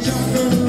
jungle.